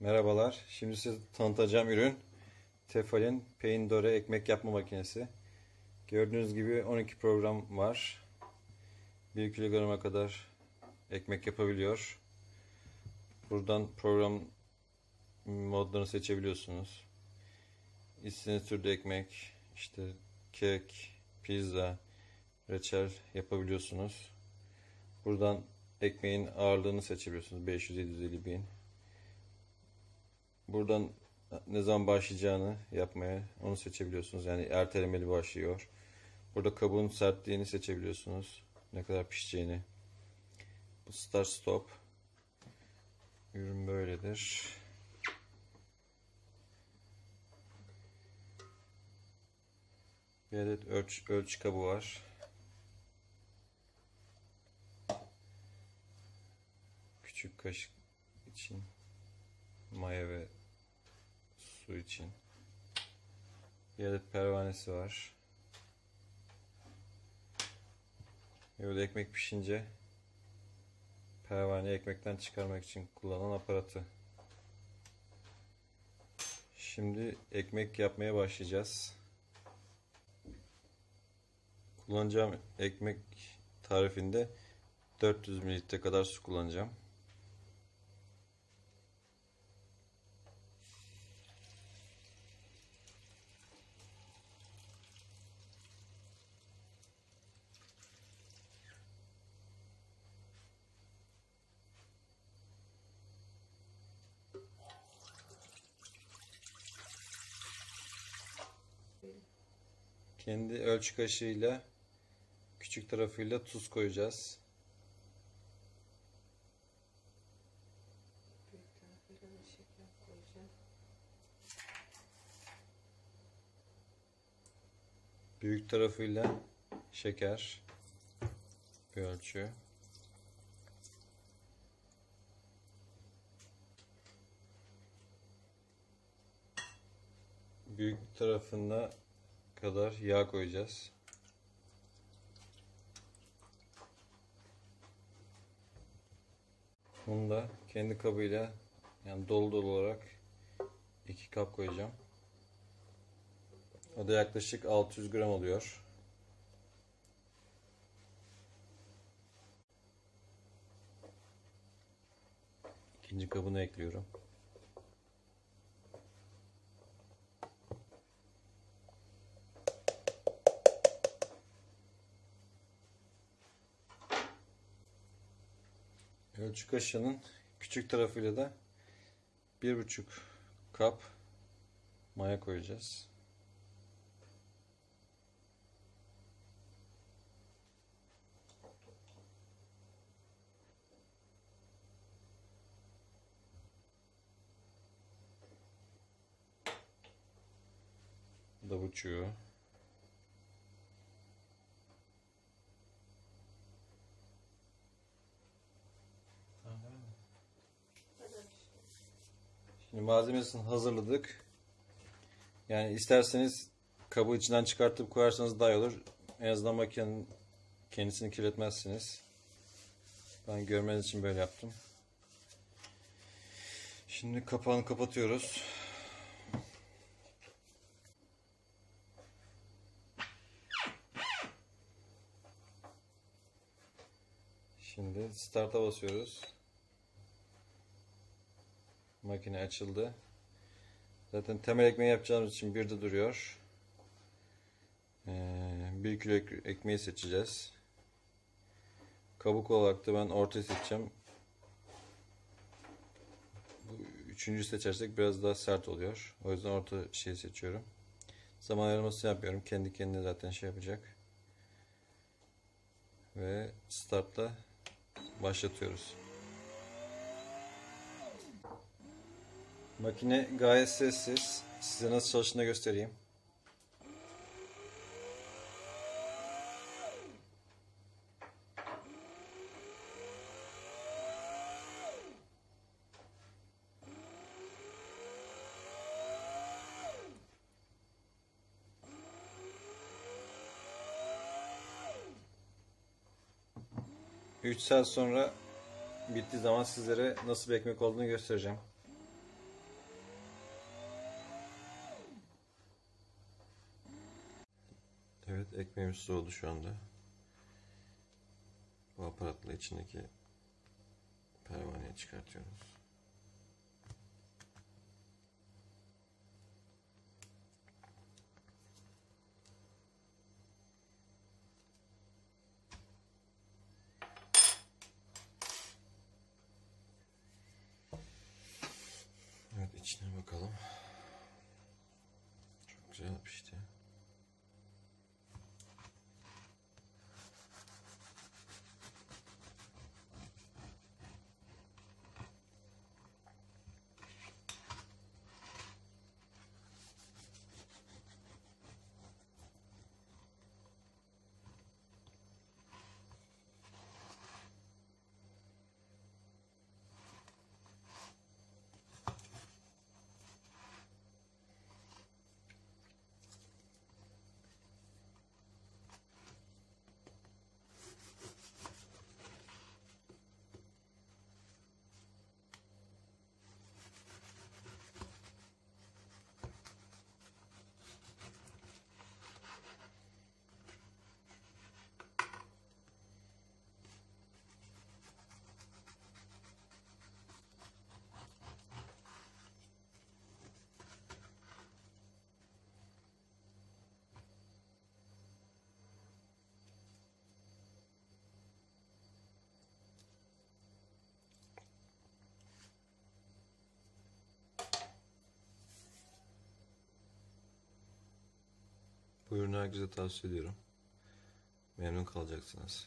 Merhabalar. Şimdi size tanıtacağım ürün Tefal'in Peindore ekmek yapma makinesi. Gördüğünüz gibi 12 program var. 1 kilograma kadar ekmek yapabiliyor. Buradan program modlarını seçebiliyorsunuz. İstediğiniz türde ekmek, işte kek, pizza, reçel yapabiliyorsunuz. Buradan ekmeğin ağırlığını seçebiliyorsunuz. 500, 750, 1000. Buradan ne zaman başlayacağını yapmaya onu seçebiliyorsunuz. Yani ertelemeli başlıyor. Burada kabuğun sertliğini seçebiliyorsunuz. Ne kadar pişeceğini. Bu start stop. Ürün böyledir. Bir adet ölç, ölçü kabı var. Küçük kaşık için maya ve su için. Bir adet pervanesi var. Burada ekmek pişince pervane ekmekten çıkarmak için kullanılan aparatı. Şimdi ekmek yapmaya başlayacağız. Kullanacağım ekmek tarifinde 400 ml kadar su kullanacağım. Kendi ölçü kaşığıyla küçük tarafıyla tuz koyacağız. Büyük tarafıyla şeker bir ölçü. Büyük tarafına kadar yağ koyacağız. Bunu da kendi kabıyla yani dolu dolu olarak iki kap koyacağım. O da yaklaşık 600 gram oluyor. İkinci kabını ekliyorum. Ölçü kaşığının küçük tarafıyla da bir buçuk kap maya koyacağız. Da buçuğu. Şimdi malzemesini hazırladık. Yani isterseniz kabı içinden çıkartıp koyarsanız daha iyi olur. En azından makinenin kendisini kirletmezsiniz. Ben görmeniz için böyle yaptım. Şimdi kapağını kapatıyoruz. Şimdi start'a basıyoruz. Makine açıldı. Zaten temel ekmeği yapacağımız için bir de duruyor. Ee, bir kilo ek- ekmeği seçeceğiz. Kabuk olarak da ben orta seçeceğim. Bu üçüncü seçersek biraz daha sert oluyor. O yüzden orta şeyi seçiyorum. Zaman ayarlaması yapıyorum. Kendi kendine zaten şey yapacak. Ve startla başlatıyoruz. Makine gayet sessiz. Size nasıl çalıştığını göstereyim. Üç saat sonra bittiği zaman sizlere nasıl bir ekmek olduğunu göstereceğim. Evet ekmeğimiz soğudu şu anda. Bu aparatla içindeki pervaneyi çıkartıyoruz. Evet içine bakalım. Çok güzel pişti. Bu ürünü herkese tavsiye ediyorum. Memnun kalacaksınız.